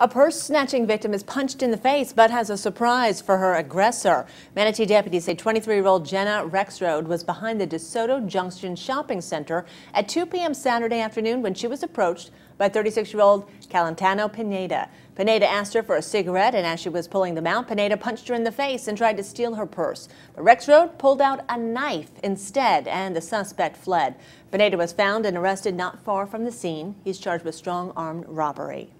A purse snatching victim is punched in the face but has a surprise for her aggressor. Manatee deputies say 23 year old Jenna Rexroad was behind the DeSoto Junction shopping center at 2 p.m. Saturday afternoon when she was approached by 36 year old Calentano Pineda. Pineda asked her for a cigarette, and as she was pulling them out, Pineda punched her in the face and tried to steal her purse. But Rexroad pulled out a knife instead, and the suspect fled. Pineda was found and arrested not far from the scene. He's charged with strong armed robbery.